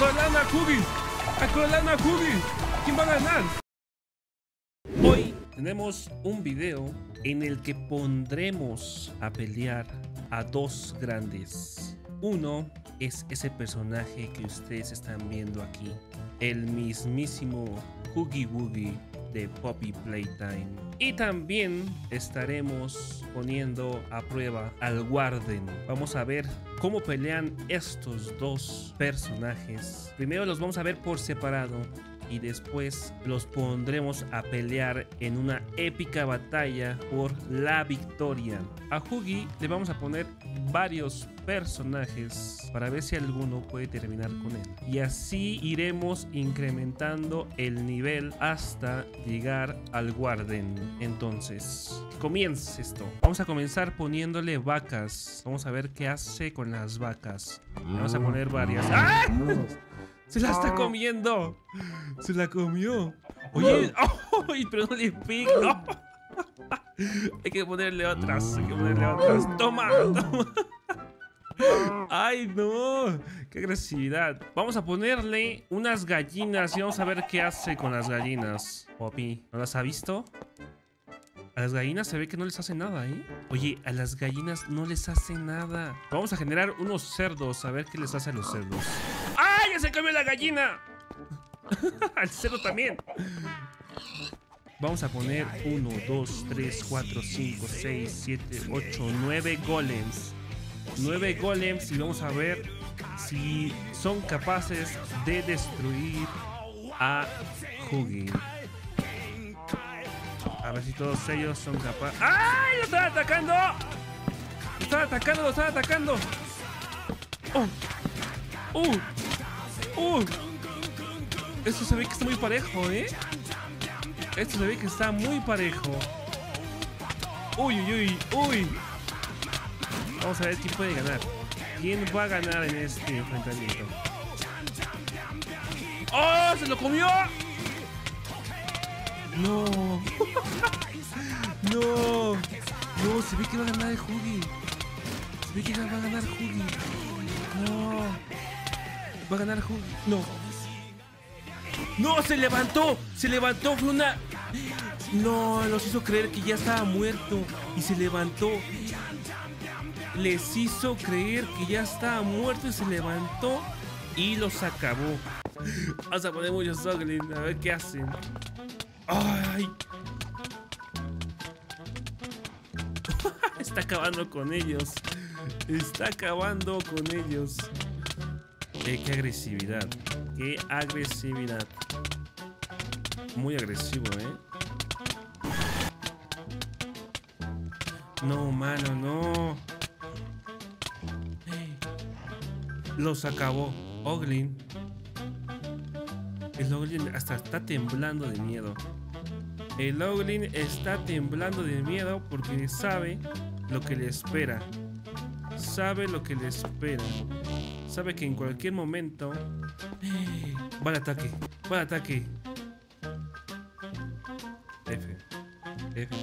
A Hugi. Acorralando a Hugi. ¿Quién va a ganar? Hoy tenemos un video en el que pondremos a pelear a dos grandes. Uno es ese personaje que ustedes están viendo aquí, el mismísimo Hoogie Woogie de Poppy Playtime. Y también estaremos poniendo a prueba al Warden. Vamos a ver cómo pelean estos dos personajes. Primero los vamos a ver por separado y después los pondremos a pelear en una épica batalla por la victoria. A Hugi le vamos a poner varios personajes para ver si alguno puede terminar con él. Y así iremos incrementando el nivel hasta llegar al Warden. Entonces, comienza esto. Vamos a comenzar poniéndole vacas. Vamos a ver qué hace con las vacas. Vamos a poner varias. ¡Ah! ¡Se la está comiendo! ¡Se la comió! Oye, ¡ay! pero no le pega. Hay que ponerle otras, hay que ponerle otras. ¡Toma! ¡Toma! ¡Ay, no! ¡Qué agresividad! Vamos a ponerle unas gallinas y vamos a ver qué hace con las gallinas. Poppy, ¿no las ha visto? A las gallinas se ve que no les hace nada, ¿eh? Oye, a las gallinas no les hace nada. Vamos a generar unos cerdos, a ver qué les hace a los cerdos. ¡Ay, ya se comió la gallina! Al cerdo también. Vamos a poner 1, 2, 3, 4, 5, 6, 7, 8, 9 golems. 9 golems y vamos a ver si son capaces de destruir a Huggy. A ver si todos ellos son capaces. ¡Ay! ¡Lo están atacando! ¡Lo están atacando! ¡Lo están atacando! ¡Oh! ¡Uh! ¡Uh! Esto se ve que está muy parejo, ¿eh? Esto se ve que está muy parejo. ¡Uy, uy, uy! ¡Uy! Vamos a ver quién puede ganar. ¿Quién va a ganar en este enfrentamiento? ¡Oh! ¡Se lo comió! No. no. No, se ve que va a ganar el Huggy. Se ve que va a ganar Huggy. No. Va a ganar Huggy. No. No, se levantó. Se levantó. Fue una... No, los hizo creer que ya estaba muerto. Y se levantó. Les hizo creer que ya estaba muerto y se levantó. Y los acabó. Vamos a poner muchos Soglin. A ver qué hacen. ¡Ay! Está acabando con ellos. Está acabando con ellos. Eh, ¡Qué agresividad! ¡Qué agresividad! Muy agresivo, ¿eh? No, mano, no. Los acabó. Oglin. El Oglin hasta está temblando de miedo. El Oglin está temblando de miedo porque sabe lo que le espera. Sabe lo que le espera. Sabe que en cualquier momento va al ataque. Va al ataque. F. F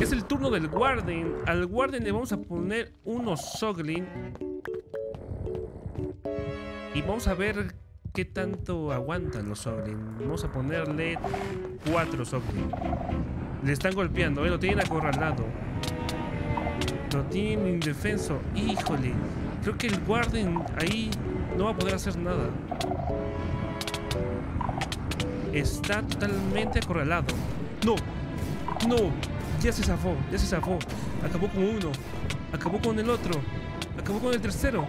Es el turno del Warden. Al Warden le vamos a poner unos Soglin. Y vamos a ver qué tanto aguantan los Soglin. Vamos a ponerle cuatro Soglin. Le están golpeando, ¿eh? lo tienen acorralado. Lo tienen indefenso. Híjole. Creo que el Warden ahí no va a poder hacer nada. Está totalmente acorralado. No. No. Ya se zafó. Ya se zafó. Acabó con uno. Acabó con el otro. Acabó con el tercero.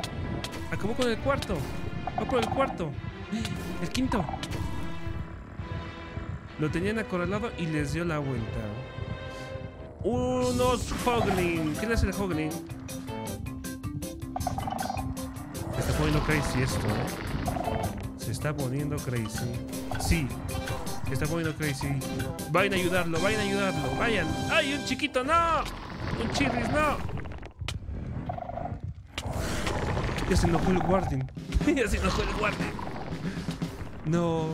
Acabó con el cuarto. Va por el cuarto. El quinto. Lo tenían acorralado y les dio la vuelta. Unos Hoglin. ¿Quién es el Hoglin? Se está poniendo crazy esto, ¿eh? Se está poniendo crazy. Sí. Se está poniendo crazy. Vayan a ayudarlo, vayan a ayudarlo. Vayan. ¡Ay, un chiquito! ¡No! Un chirris, no. Ya se enojó el guardian. ya se enojó el guardian. No.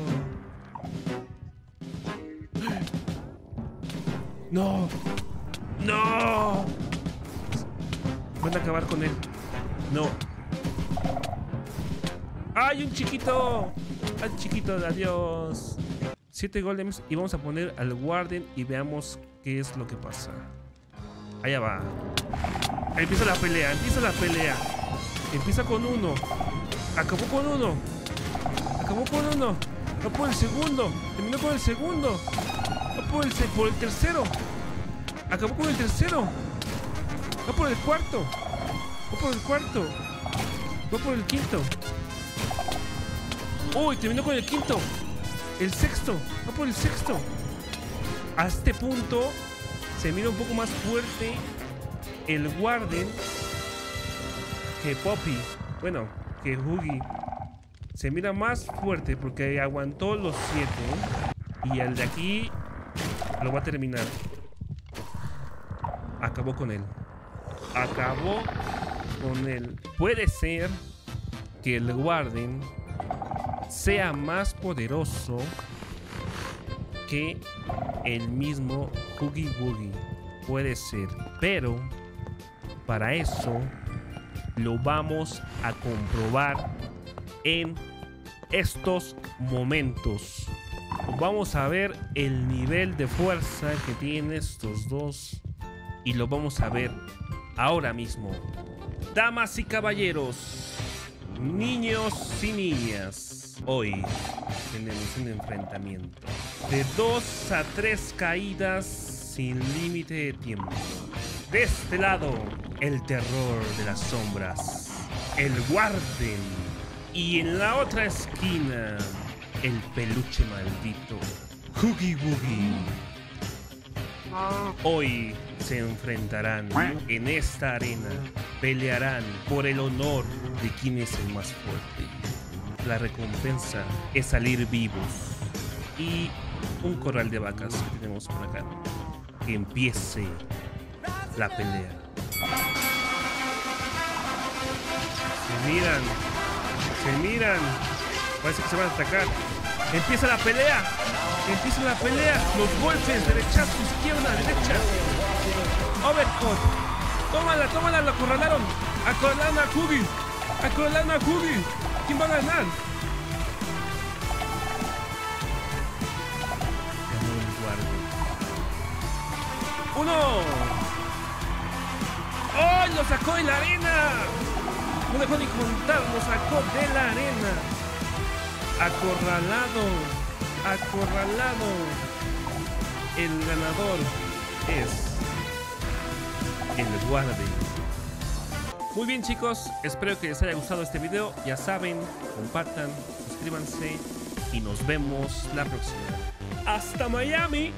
No. No. Van a acabar con él. No. ¡Ay, un chiquito! ¡Ay, chiquito! ¡Adiós! Siete golems y vamos a poner al Warden y veamos qué es lo que pasa. Allá va. Empieza la pelea, empieza la pelea. Empieza con uno. Acabó con uno. Acabó con uno. Va por el segundo. Terminó con el segundo. Va por el, por el tercero. Acabó con el tercero. Va por el cuarto. Va por el cuarto. Va por el quinto. Uy, terminó con el quinto. El sexto. Va por el sexto. A este punto se mira un poco más fuerte el Warden que Poppy. Bueno, que Huggy. Se mira más fuerte porque aguantó los siete. Y el de aquí lo va a terminar. Acabó con él. Acabó con él. Puede ser que el Warden sea más poderoso que el mismo Huggy Wuggy. Puede ser. Pero para eso lo vamos a comprobar en estos momentos. Vamos a ver el nivel de fuerza que tienen estos dos y lo vamos a ver ahora mismo. Damas y caballeros, niños y niñas, hoy tenemos un enfrentamiento de dos a tres caídas sin límite de tiempo. De este lado, el terror de las sombras, el Warden. Y en la otra esquina, el peluche maldito, Hoogie Woogie. Hoy se enfrentarán en esta arena, pelearán por el honor de quién es el más fuerte. La recompensa es salir vivos y un corral de vacas que tenemos por acá. Que empiece la pelea. Se miran, se miran. Parece que se van a atacar. Empieza la pelea. Empieza la pelea. Los golpes, derechazo, izquierda, derecha. Overcut. Tómala, tómala, lo acorralaron. Acorralaron a Kubi. Acorralaron a Kubi. ¿Quién va a ganar? ¡Uno! ¡Oh! ¡Lo sacó de la arena! No dejó ni contar, lo sacó de la arena. Acorralado. Acorralado. El ganador es el guardia. Muy bien chicos, espero que les haya gustado este video. Ya saben, compartan, suscríbanse y nos vemos la próxima. ¡Hasta Miami!